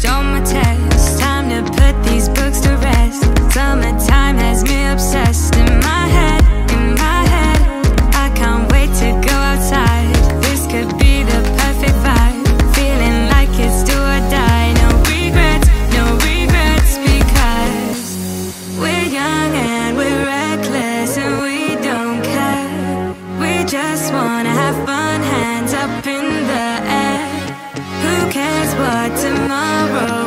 Stole my test, time to put these books to rest. Summertime has me obsessed. In my head, in my head I can't wait to go outside. This could be the perfect vibe. Feeling like it's do or die. No regrets, no regrets Because we're young and we're reckless And we don't care. We just wanna have fun Hands up in the air. But tomorrow.